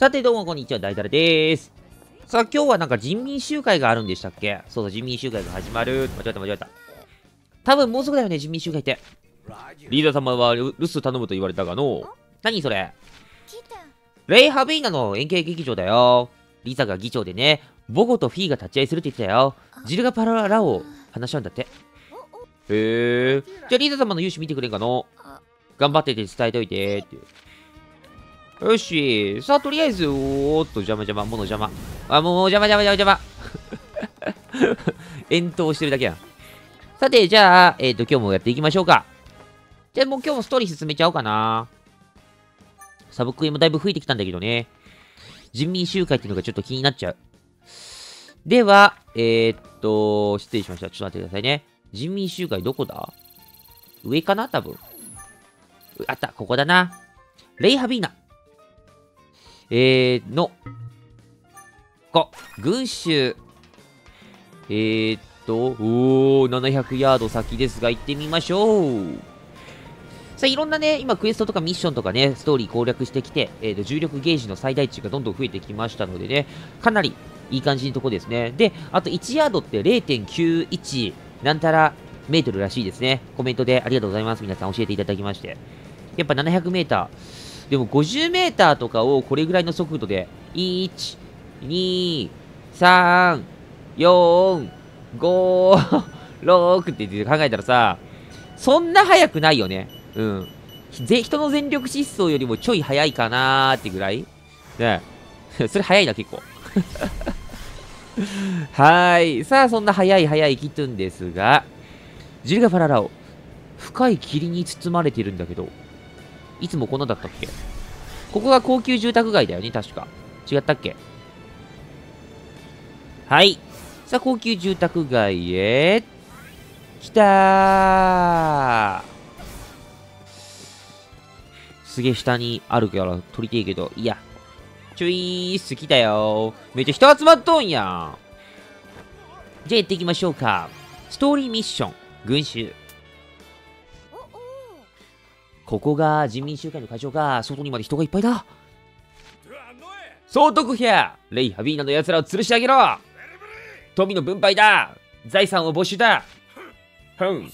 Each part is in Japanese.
さてどうもこんにちは、大太郎です。さあ今日はなんか人民集会があるんでしたっけ？そうだ、人民集会が始まる。間違えた間違えた。多分もうすぐだよね、人民集会って。リーダー様は留守頼むと言われたがの。何それ？レイ・ハビーナの円形劇場だよ。リザが議長でね、ボゴとフィーが立ち会いするって言ってたよ。ジルガパララを話し合うんだって。へえ。じゃあリーザ様の勇姿見てくれんかの？頑張ってて伝えといてって。よし。さあ、とりあえず、おーっと、邪魔邪魔、物邪魔。あ、もう邪魔邪魔邪魔邪魔。遠投してるだけやん。さて、じゃあ、えっ、ー、と、今日もやっていきましょうか。じゃあもう今日もストーリー進めちゃおうかな。サブクエもだいぶ増えてきたんだけどね。人民集会っていうのがちょっと気になっちゃう。では、えー、っと、失礼しました。ちょっと待ってくださいね。人民集会どこだ？上かな？多分。あった、ここだな。レイハビーナ。えー、の、こ、群衆。えー、っと、おー、700ヤード先ですが、行ってみましょう。さあ、いろんなね、今クエストとかミッションとかね、ストーリー攻略してきて、えーと、重力ゲージの最大値がどんどん増えてきましたのでね、かなりいい感じのとこですね。で、あと1ヤードって0.91なんたらメートルらしいですね。コメントでありがとうございます。皆さん教えていただきまして。やっぱ700メーター。でも50メーターとかをこれぐらいの速度で、1、2、3、4、5、6って考えたらさ、そんな速くないよね。うん。人の全力疾走よりもちょい速いかなーってぐらいね それ速いな、結構。はい。さあ、そんな速い速いキトゥンですが、ジルガ・ファララオ、深い霧に包まれているんだけど、いつもこんなだったっけ？ここが高級住宅街だよね、確か。違ったっけ？はい。さあ、高級住宅街へ、来たーすげえ下にあるから取りてえけど、いや。ちょいーす、来たよめっちゃ人集まっとんやん。じゃあ行っていきましょうか。ストーリーミッション、群衆。ここが人民集会の会場か。外にまで人がいっぱいだ。総督アレイ・ハビーナの奴らを吊るし上げろ。富の分配だ。財産を没収だ。ふん。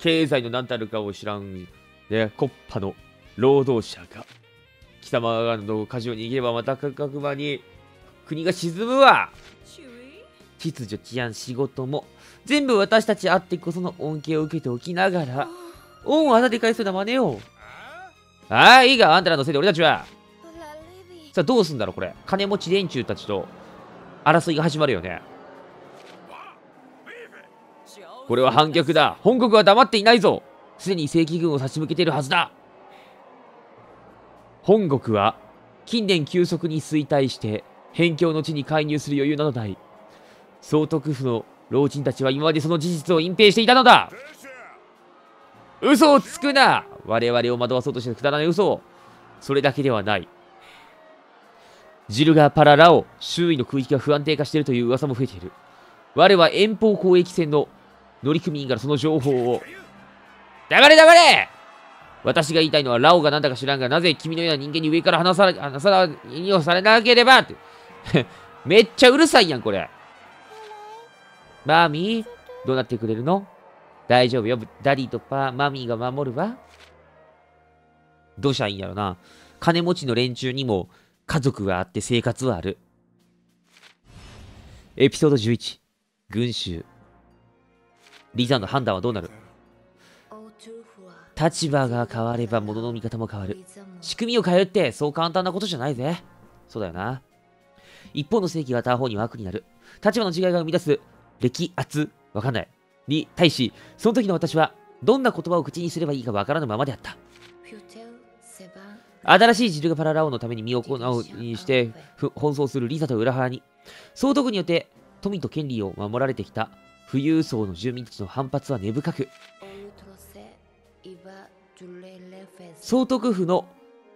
経済の何たるかを知らん、ね、コッパの労働者が貴様がの舵を握ればまた価格場に国が沈むわ。秩序治安仕事も全部私たちあってこその恩恵を受けておきながら。恩をあだで返すような真似をああいいがあんたらのせいで俺たちは。さあどうすんだろうこれ。金持ち連中たちと争いが始まるよね。これは反逆だ。本国は黙っていないぞ。すでに正規軍を差し向けているはずだ。本国は近年急速に衰退して辺境の地に介入する余裕などない。総督府の老人たちは今までその事実を隠蔽していたのだ。嘘をつくな。我々を惑わそうとしてくだらない嘘を。それだけではない。ジルガー・パララオ周囲の空域が不安定化しているという噂も増えている。我は遠方交易船の乗組員からその情報を。黙れ黙れ。私が言いたいのは、ラオが何だか知らんが、なぜ君のような人間に上から話され、話さら、引用されなければ。って。めっちゃうるさいやん、これ。マーミー、どうなってくれるの？大丈夫よ。ダディとパー、マミーが守るわ。どうしたらいいんやろな。金持ちの連中にも家族はあって生活はある。エピソード11。群衆。リザの判断はどうなる？立場が変われば物の見方も変わる。仕組みを変えるってそう簡単なことじゃないぜ。そうだよな。一方の正義が他方には悪になる。立場の違いが生み出す歴圧わかんない。に対し、その時の私はどんな言葉を口にすればいいかわからぬままであった。新しいジルガパララオのために身を行うにして奔走するリザと裏腹に、総督によって富と権利を守られてきた富裕層の住民たちの反発は根深く、総督府の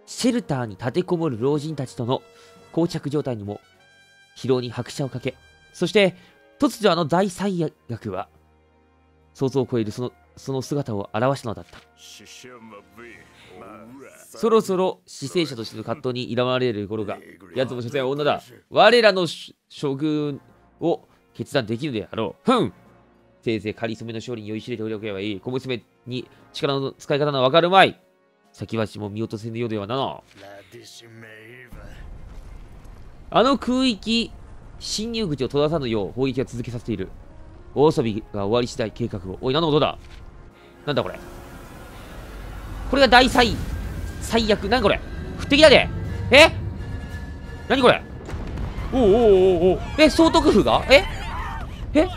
シェルターに立てこもる老人たちとの膠着状態にも疲労に拍車をかけ、そして突如あの大災悪は想像を超えるそのその姿を現したのだった。そろそろ死生者としての葛藤に睨まれる頃が奴も所詮は女だ。我らの将軍を決断できるであろう。ふん。せいぜい仮初めの勝利に酔いしれておけばいい。小娘に力の使い方のわかるまい。先走も見落とせぬようではな。あの空域侵入口を閉ざさぬよう砲撃を続けさせている大遊びが終わり次第計画をおい何の音だなんだこれ？これが大最最悪。何これ？不敵だで。え？何これ？おおおおおえ総督府が？え？え？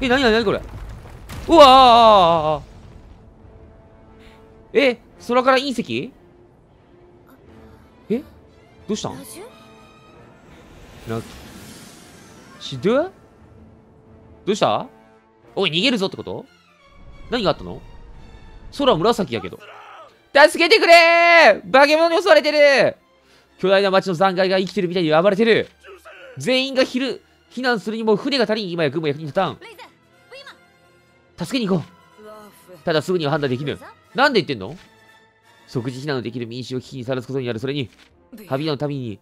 え、なになになにこれ？うわー。え、空から隕石？え？どうしたん？な、しどどうしたおい、逃げるぞってこと何があったの空紫やけど。助けてくれー化け物に襲われてる巨大な町の残骸が生きてるみたいに暴れてる全員が昼避難するにも船が足りん今や軍も役に立たん助けに行こうただすぐには判断できぬなんで言ってんの即時避難のできる民衆を危機にさらすことになるそれにハビーナのために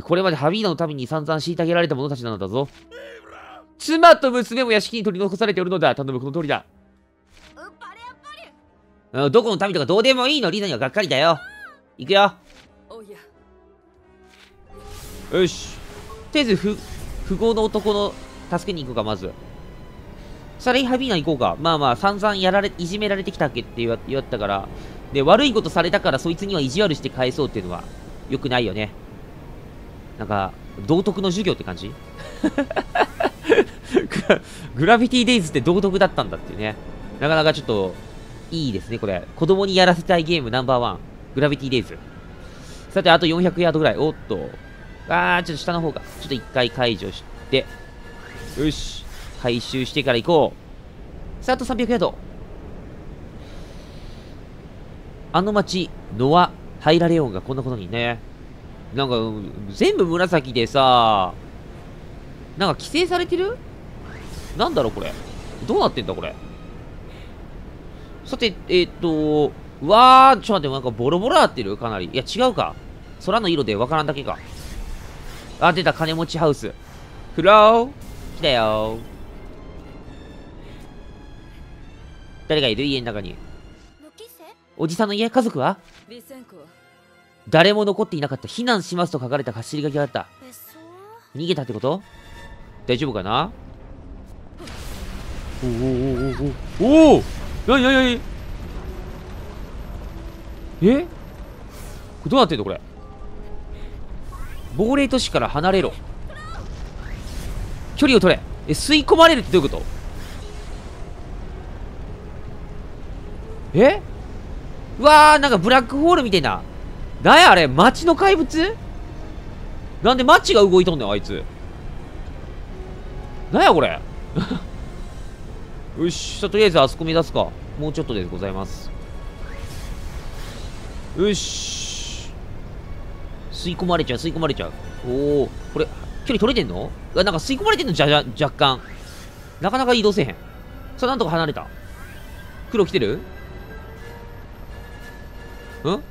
これまでハビーナのために散々虐げられた者たちなのだぞ。妻と娘も屋敷に取り残されておるのだ。頼むこの通りだ。どこの民とかどうでもいいのリーナにはがっかりだよ。行くよ。よし。とりあえず不富豪の男の助けに行くかまず。サレイハビーナ行こうか。まあまあ、散々やられ、いじめられてきたっけって言わ言わったから。で、悪いことされたから、そいつには意地悪して返そうっていうのは、良くないよね。なんか、道徳の授業って感じ？グラビティデイズって道徳だったんだっていうね。なかなかちょっと、いいですね、これ。子供にやらせたいゲームナンバーワン。グラビティデイズ。さて、あと400ヤードぐらい。おっと。あー、ちょっと下の方か。ちょっと一回解除して。よし。回収してから行こう。さあ、あと300ヤード。あの町、ノア・ハイラレオンがこんなことにね。なんか、全部紫でさ、なんか規制されてる？なんだろう、これ。どうなってんだ、これ？さて、えー、っと、うわー、ちょっと待って、なんかボロボロなってる？かなり。いや、違うか。空の色でわからんだけか。あ、出た、金持ちハウス。フロー来たよ誰がいる？家の中に。おじさんの家家族は？誰も残っていなかった。避難しますと書かれた走り書きがあった。逃げたってこと？大丈夫かな？おおおおおおおなになにえこれどうなってんのこれ？亡霊都市から離れろ。距離を取れ。え吸い込まれるってどういうこと？え？うわーなんかブラックホールみたいななやあれ街の怪物？なんで街が動いとんねんあいつ。なんやこれ。よしじゃとりあえずあそこ目指すか。もうちょっとでございます。よし。吸い込まれちゃう吸い込まれちゃう。おおこれ距離取れてんの？なんか吸い込まれてんのじゃじゃ若干。なかなか移動せへん。さあなんとか離れた。黒来てる？ん？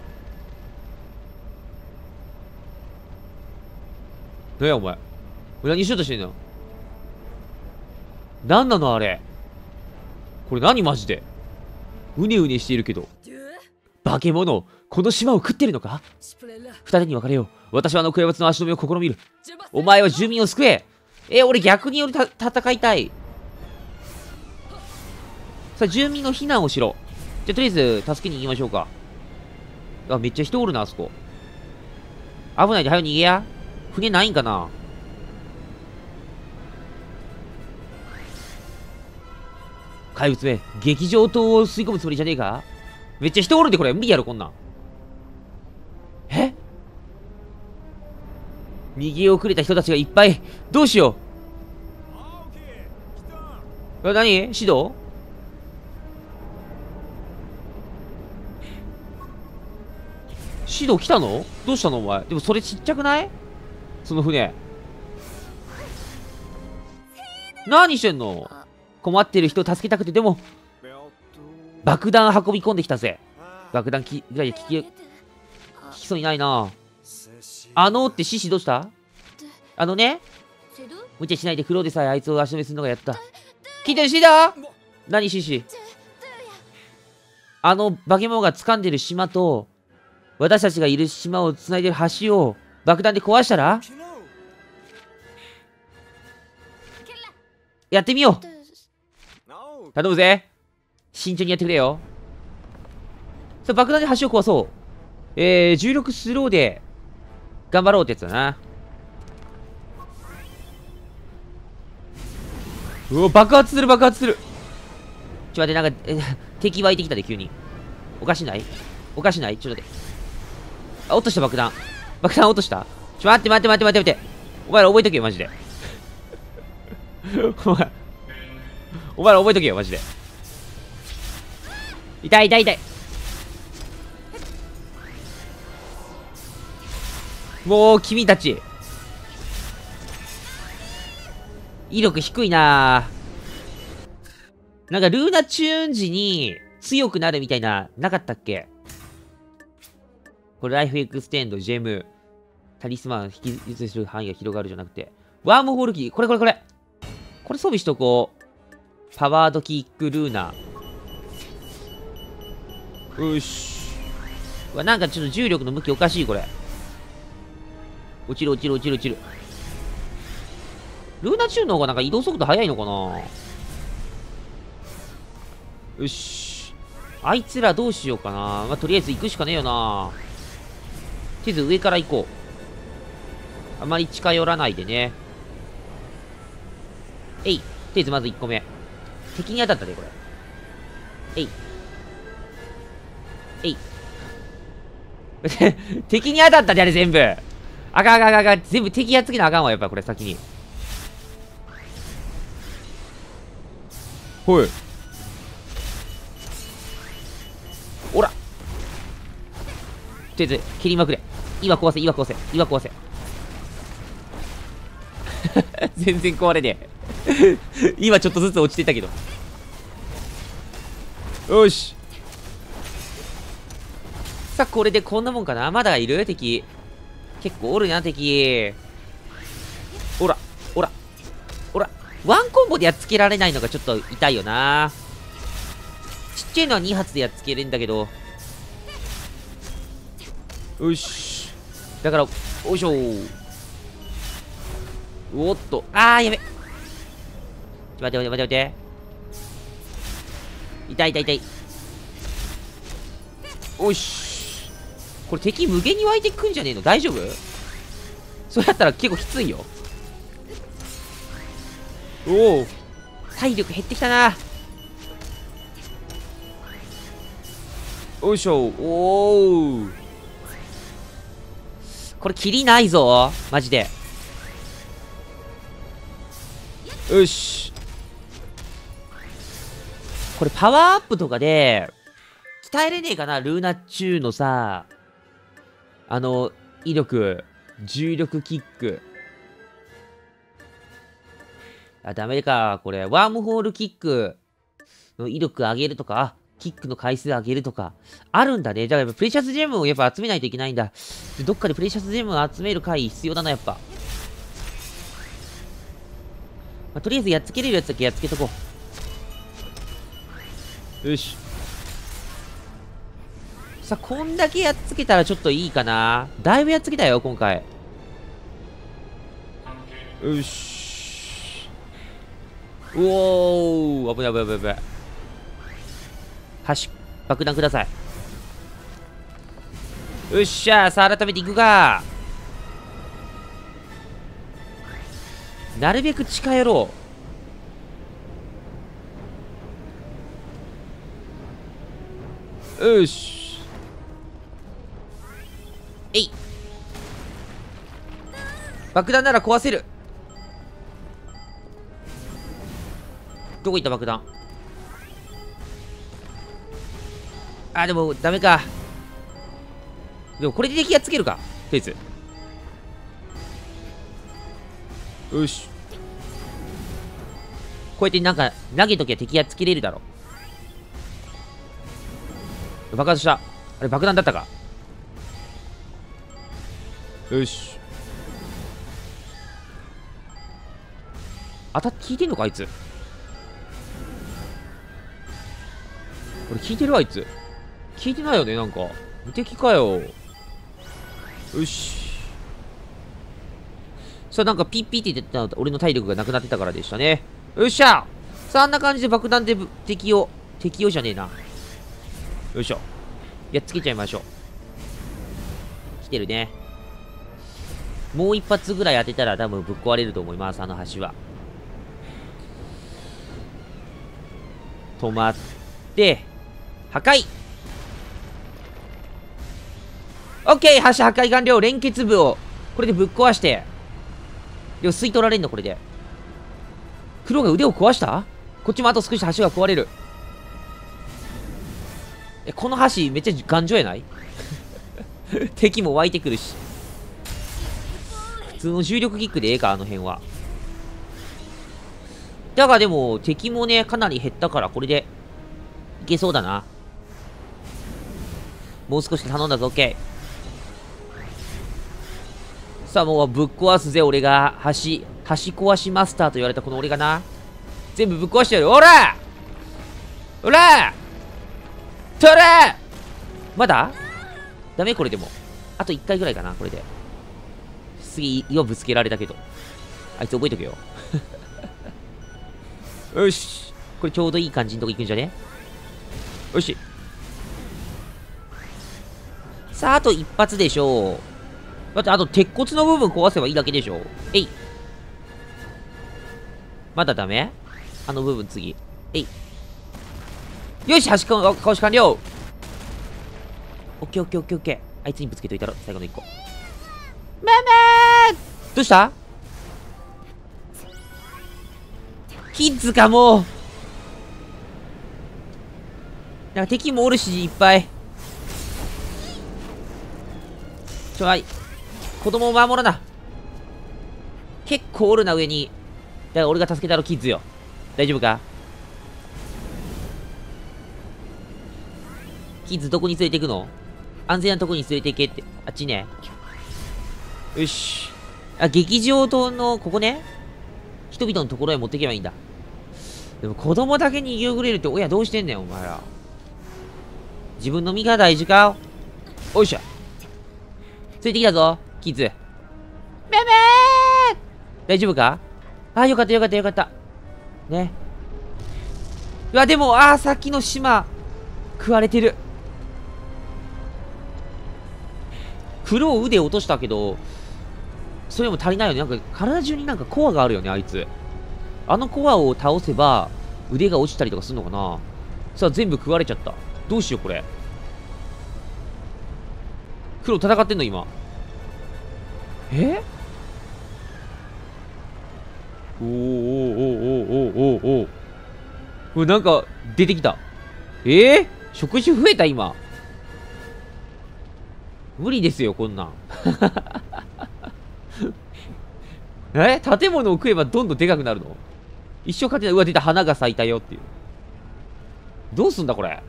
何やお前。何しようとしてんの何なのあれ。これ何マジで。うねうねしているけど。化け物この島を食ってるのか？二人に別れよう。私はあの怪物の足止めを試みる。お前は住民を救え。え俺逆により戦いたい。さあ住民の避難をしろ。じゃとりあえず助けに行きましょうか。あ、めっちゃ人おるな、あそこ。危ないで、早逃げや。船ないんかな？怪物め、劇場灯を吸い込むつもりじゃねえか？めっちゃ人おるで、これ。無理やろ、こんなん。え？逃げ遅れた人たちがいっぱい。どうしよう。え、何？指導？シド来たの？どうしたのお前？でもそれちっちゃくない？その船。何してんの？困ってる人を助けたくて。でも爆弾運び込んできたぜ。爆弾きぐらいで聞き聞きそうにないな。あのって獅子どうした？あのね無茶しないで風呂でさえあいつを足止めするのがやった。聞いてるしだ？何獅子？あの化け物が掴んでる島と私たちがいる島を繋いでる橋を爆弾で壊したら？やってみよう。頼むぜ。慎重にやってくれよ。さあ爆弾で橋を壊そう。えー、重力スローで頑張ろうってやつだな。うお爆発する爆発する。ちょ待ってなんか、え敵湧いてきたで急に。おかしない？おかしない？ちょっと待って。あ落とした爆弾。爆弾落とした？ちょ待って待って待って待って待って。お前ら覚えとけよマジで お前。お前ら覚えとけよマジで。痛い痛い痛い。もう君たち。威力低いななんかルーナチューン時に強くなるみたいな、なかったっけ？これライフエクステンド、ジェム、タリスマン、引き移する範囲が広がるじゃなくて、ワームホールキー、これこれこれ。これ装備しとこう。パワードキックルーナー。よし。うわ、なんかちょっと重力の向きおかしい、これ。落ちる落ちる落ちる落ちる。ルーナチューンの方がなんか移動速度速いのかなよし。あいつらどうしようかな。まあ、とりあえず行くしかねえよな。とりあえず上から行こう。あまり近寄らないでね。えい。とりあえずまず1個目。敵に当たったで、これ。えい。えい。敵に当たったで、あれ全部。あかんあかんあかん。全部敵やっつけなあかんわ、やっぱこれ先に。ほい。おらとりあえず、切りまくれ。今壊せ、今壊せ、今壊せ。全然壊れねえ。今ちょっとずつ落ちてたけど。よし。さあ、これでこんなもんかな？まだいる？敵。結構おるな、敵。おら、おら、おら。ワンコンボでやっつけられないのがちょっと痛いよな。ちっちゃいのは2発でやっつけれんだけど。よし。だから、おいしょおっと。あー、やべ。待て待て待て待て。痛い痛い痛い。おし。これ敵無限に湧いてくんじゃねえの？大丈夫？そうやったら結構きついよ。おお。体力減ってきたな。よいしょ。おお。これ、キリないぞ。マジで。よし。これ、パワーアップとかで、鍛えれねえかなルーナチューのさ、あの、威力、重力キック。あ、ダメか。これ、ワームホールキックの威力上げるとか、キックの回数上げるとか、あるんだね。だからやっぱプレシャスジェムをやっぱ集めないといけないんだ。どっかでプレシャスジェムを集める回必要だな、やっぱ。まあ、とりあえずやっつけれるやつだけやっつけとこう。よし。さあ、こんだけやっつけたらちょっといいかな。だいぶやっつけたよ、今回。よし。うおー危ない危ない危ない。はし、爆弾ください。よっしゃさあ改めていくかなるべく近寄ろう。よし。えい。爆弾なら壊せる。どこ行った爆弾？あ、でも、ダメか。でも、これで敵やっつけるか。とりあえず。よし。こうやってなんか投げときゃ敵やっつけれるだろ爆発した。あれ爆弾だったか。よし。当たって効いてんのかあいつ。これ効いてるあいつ。効いてないよねなんか。無敵かよ。よし。さあなんかピッピって言ってたの俺の体力がなくなってたからでしたね。よっしゃ。さあんな感じで爆弾で敵を敵をじゃねえな。よいしょ。やっつけちゃいましょう。来てるね。もう一発ぐらい当てたら多分ぶっ壊れると思いますあの橋は。止まって破壊。オッケー橋破壊完了。連結部をこれでぶっ壊して。でも吸い取られんのこれで。黒が腕を壊した？こっちもあと少し橋が壊れる。えこの橋めっちゃ頑丈やない？敵も湧いてくるし。普通の重力キックでええかあの辺は。だがでも敵もねかなり減ったからこれでいけそうだな。もう少し頼んだぞ OK さあもうぶっ壊すぜ俺が。橋橋壊しマスターと言われたこの俺がな。全部ぶっ壊してやる。おら!おら!とらまだ？ダメ？これでも。あと1回ぐらいかなこれで。次岩ぶつけられたけど。あいつ覚えとけよ。よし。これちょうどいい感じのとこ行くんじゃね？よし。さああと一発でしょう。だってあと鉄骨の部分壊せばいいだけでしょえい。まだダメ？あの部分次。えい。よし端か倒し完了オッケーオッケーオッケーオッケー。あいつにぶつけといたろ、最後の一個。めめーどうしたキッズかもうなんか敵もおるし、いっぱい。ちょ、はい。子供を守らな。結構おるな、上に。だから俺が助けたろ、キッズよ。大丈夫かキッズどこに連れて行くの？安全なとこに連れて行けって。あっちね。よし。あ、劇場島の、ここね？人々のところへ持っていけばいいんだ。でも子供だけに逃げ遅れるって親どうしてんねん、お前ら。自分の身が大事か？おいしょ。ついてきたぞ。キッズ。めめー大丈夫か？あ、よかったよかったよかった。ね。うわ、でも、あー、さっきの島、食われてる。黒を腕落としたけど、それも足りないよね。なんか、体中になんかコアがあるよね、あいつ。あのコアを倒せば、腕が落ちたりとかするのかなさあ、全部食われちゃった。どうしよう、これ。黒戦ってんの、今。え？おーおーおーおーおーおーおこれなんか出てきたえー、食事増えた今無理ですよこんなん え？建物を食えばどんどんでかくなるの？一生勝てないうわ出た花が咲いたよっていうどうすんだこれ？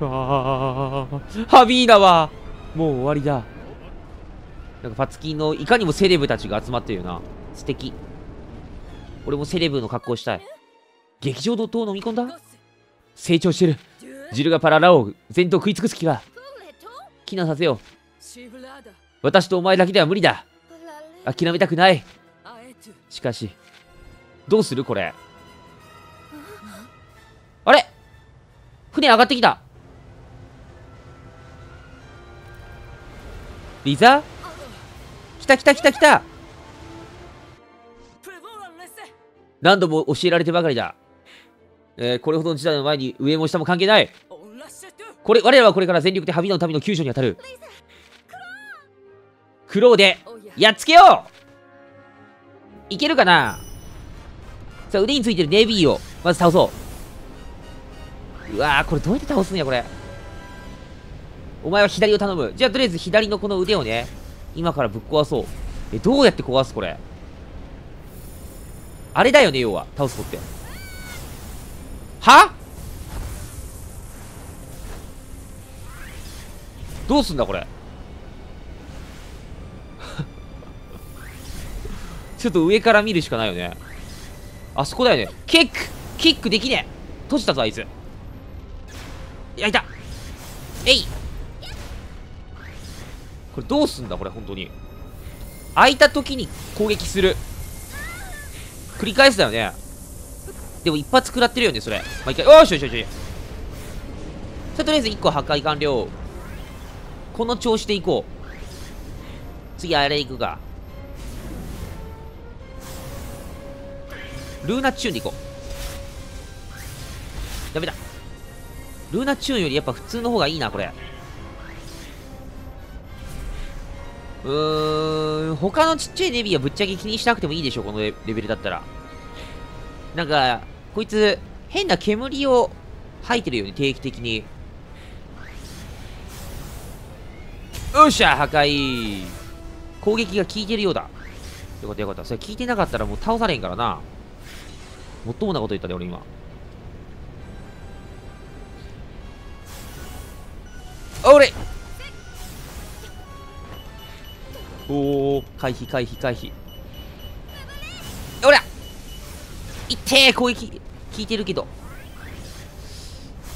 あハビーだわもう終わりだなんかパツキンのいかにもセレブたちが集まってるよな。素敵。俺もセレブの格好したい。劇場怒涛飲み込んだ？成長してる。ジルがパララを全頭食い尽くす気が。気なさせよ私とお前だけでは無理だ。諦めたくない。しかし、どうするこれ？あれ？船上がってきた。リザ？来た来た来た来た何度も教えられてばかりだ。えー、これほどの時代の前に上も下も関係ない。これ、我らはこれから全力でハビナの民の救助に当たる。クローで、やっつけよういけるかな？さあ、腕についてるネビーを、まず倒そう。うわー、これどうやって倒すんや、これ。お前は左を頼む。じゃあ、とりあえず左のこの腕をね、今からぶっ壊そう。え、どうやって壊すこれ？あれだよね、要は。倒す子って。は？どうすんだ、これ？ちょっと上から見るしかないよね。あそこだよね。キックキックできねえ閉じたぞ、あいつ。いや、いたえいこれどうすんだ、これ、本当に。開いた時に攻撃する。繰り返すだよね。でも一発食らってるよね、それ。まあ、一回、よしよしよし。さあ、とりあえず1個破壊完了。この調子でいこう。次、あれ行くか。ルーナチューンでいこう。ダメだ。ルーナチューンよりやっぱ普通の方がいいな、これ。うーん、他のちっちゃいネビーはぶっちゃけ気にしなくてもいいでしょ、このレベルだったら。なんか、こいつ、変な煙を吐いてるよね、定期的に。よっしゃ破壊攻撃が効いてるようだ。よかったよかった。それ効いてなかったらもう倒されんからな。もっともなこと言ったね、俺今。おれおお回避回避回避おらいってー攻撃効いてるけど。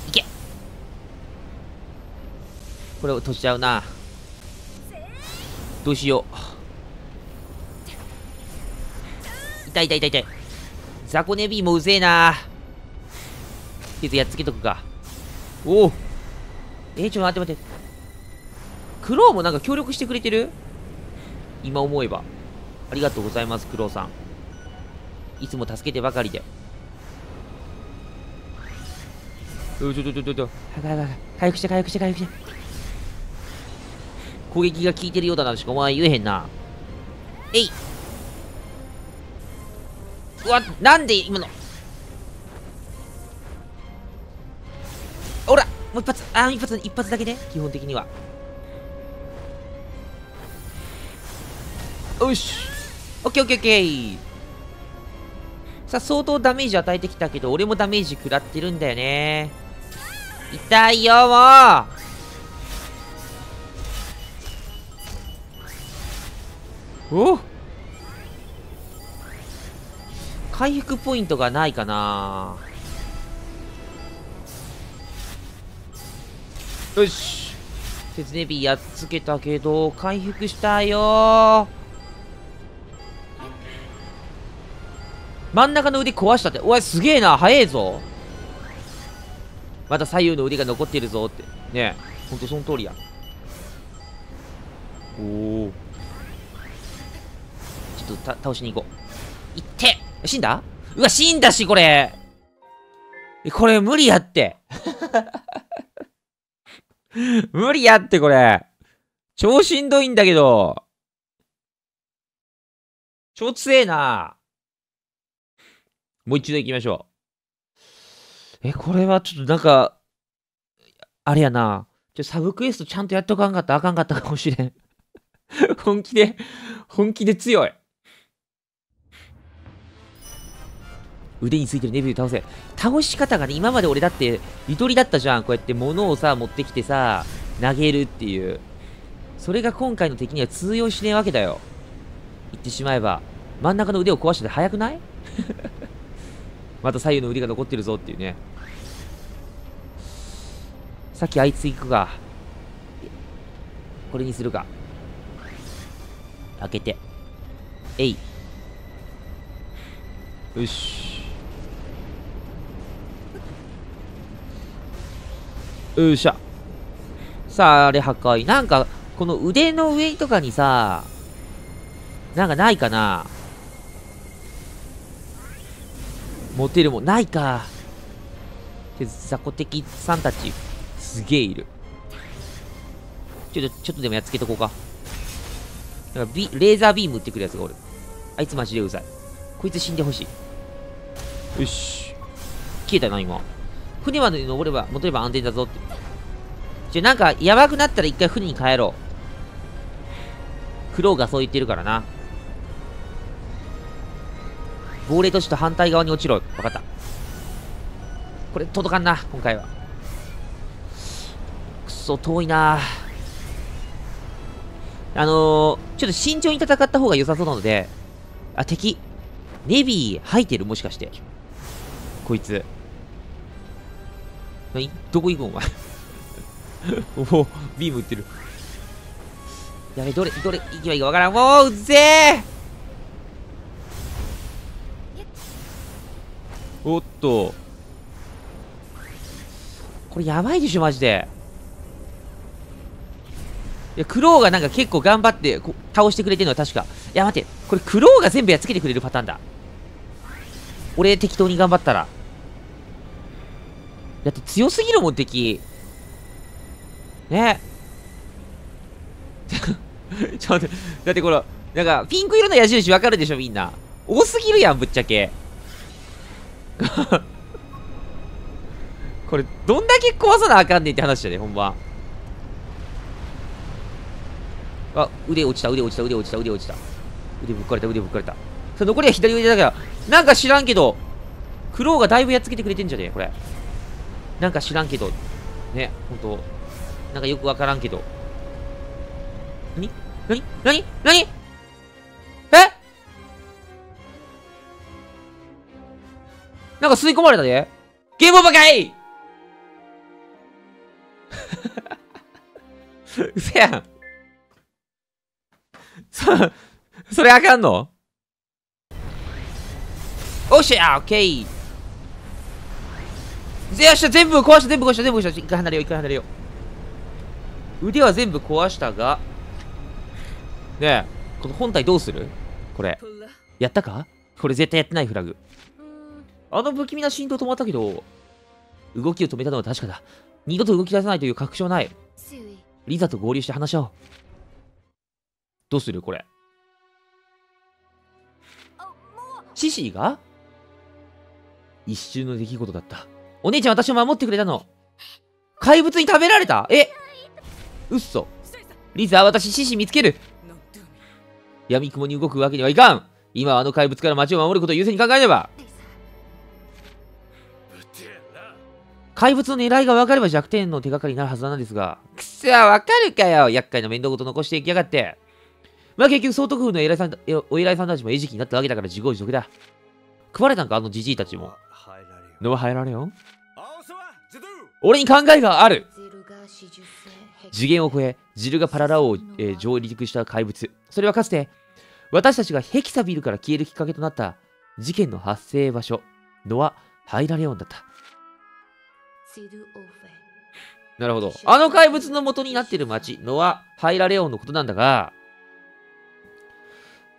いけ。これを閉じちゃうな。どうしよう。痛い痛い痛い痛い。ザコネビーもうぜえな。とりあえずやっつけとくか。おおえー、ちょっと待って待って。クロウもなんか協力してくれてる？今思えば。ありがとうございます、クロウさん。いつも助けてばかりで。ちょちょちょちょちょ。早く早く回復して回復して回復して。攻撃が効いてるようだなしかお前言えへんな。えいうわ、なんで今の。ほらもう一発あ、一発、一発だけね。基本的には。よしオッケーオッケーオッケーさあ、相当ダメージ与えてきたけど、俺もダメージ食らってるんだよね。痛いよ、もうお回復ポイントがないかな。よし。鉄ネビやっつけたけど回復したよ真ん中の腕壊したって。おいすげえな。早えぞ。また左右の腕が残ってるぞって。ねえ。ほんとその通りや。おおちょっと倒しに行こう。いって。死んだ？うわ死んだしこれ。これ無理やって。無理やってこれ。超しんどいんだけど。超強えな。もう一度行きましょう。え、これはちょっとなんか、あれやな。ちょ、サブクエストちゃんとやっとかんかったあかんかったかもしれん。本気で、本気で強い。腕についてるネビュー倒せ。倒し方がね、今まで俺だって、ゆとりだったじゃん。こうやって物をさ、持ってきてさ、投げるっていう。それが今回の敵には通用しねえわけだよ。言ってしまえば。真ん中の腕を壊してて早くない？また左右の腕が残ってるぞっていうね。さっきあいつ行くか。これにするか。開けて。えい。よし。よっしゃ。さあ、あれ破壊。なんか、この腕の上とかにさ、なんかないかな持てるもんないか雑魚敵さんたちすげえいる。ちょっとちょっとでもやっつけとこうか。なんかビレーザービーム撃ってくるやつがおる。あいつマジでうざい。こいつ死んでほしい。よし。消えたな今。船まで登れば戻れば安全だぞって。じゃなんかやばくなったら一回船に帰ろう。クローがそう言ってるからな。亡霊都市と反対側に落ちろ。わかった。これ届かんな、今回は。そ、遠いなあのー、ちょっと慎重に戦った方が良さそうなので、あ、敵。ネビー吐いてるもしかして。こいつ。何？どこ行くんお前？おお、ビーム撃ってる。やべ、どれ、どれ、行けばいいかわからん。もう、うっぜえおっと。これやばいでしょ、マジで。いや、クローがなんか結構頑張って倒してくれてるのは確か。いや、待って。これクローが全部やっつけてくれるパターンだ。俺適当に頑張ったら。だって強すぎるもん、敵。ね ちょっと待って、だってこの、なんか、ピンク色の矢印わかるでしょ、みんな。多すぎるやん、ぶっちゃけ。これ、どんだけ壊さなあかんねんって話だね、ほんま。あ、腕落ちた、腕落ちた、腕落ちた、腕落ちた。腕ぶっかれた、腕ぶっかれた。さ残りは左腕だから、なんか知らんけど、クローがだいぶやっつけてくれてんじゃねえこれ。なんか知らんけど。ね、ほんと。なんかよくわからんけど。なになになになにえ？なんか吸い込まれたでゲームオーバーかい うせやん。そ、それあかんの？おっしゃオッケーよっしゃ全部壊した全部壊した全部壊した一回離れよう一回離れよう腕は全部壊したがねえこの本体どうする？これ。やったか？これ絶対やってないフラグ。あの不気味な振動止まったけど動きを止めたのは確かだ。二度と動き出さないという確証ない。リザと合流して話し合おう。どうするこれ？シシーが？一瞬の出来事だった。お姉ちゃん私を守ってくれたの。怪物に食べられた？え？うっそリザ私シシ見つける。闇雲に動くわけにはいかん。今はあの怪物から街を守ることを優先に考えねば。怪物の狙いが分かれば弱点の手がかりになるはずなんですが。くそ、わかるかよ。厄介な面倒事残していきやがって。まあ結局、総督府の偉いさんお偉いさんたちも餌食になったわけだから自業自得だ。食われたんか、あのじじいたちも。のは入られよ。俺に考えがある次元を超え、ジルがパララオを、えー、上陸した怪物。それはかつて、私たちがヘキサビルから消えるきっかけとなった事件の発生場所、ノア・ハイラレオンだった。なるほど。あの怪物の元になっている町、ノア・ハイラレオンのことなんだが、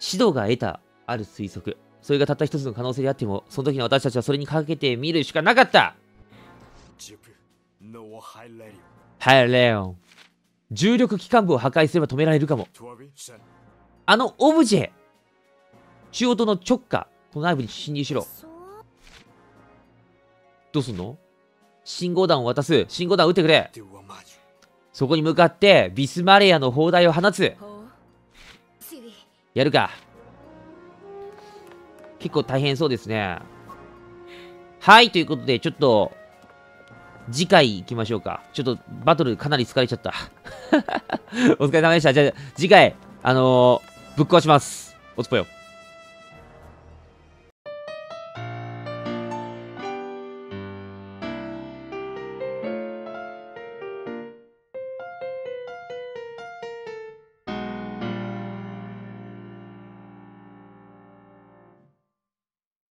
指導が得たある推測。それがたった一つの可能性であっても、その時の私たちはそれにかけてみるしかなかったハイレオン。重力機関部を破壊すれば止められるかも。あのオブジェ中央との直下と内部に侵入しろ。どうすんの？信号弾を渡す。信号弾を撃ってくれ。そこに向かって、ビスマレアの砲台を放つ。やるか。結構大変そうですね。はい、ということで、ちょっと、次回行きましょうか。ちょっと、バトルかなり疲れちゃった。お疲れ様でした。じゃあ、次回、あのー、ぶっ壊します。おつぽよ。